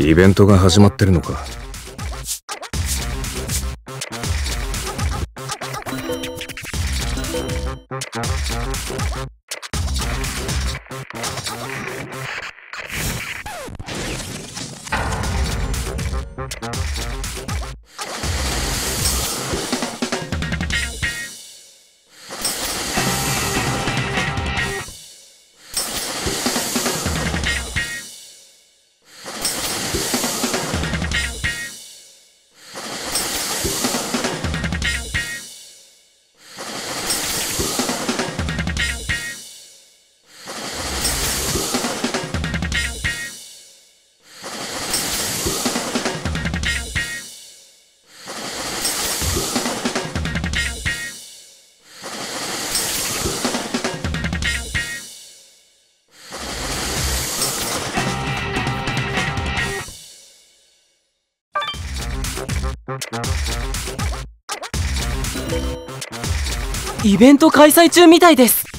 イベントが始まってるのか。イベント開催中みたいです。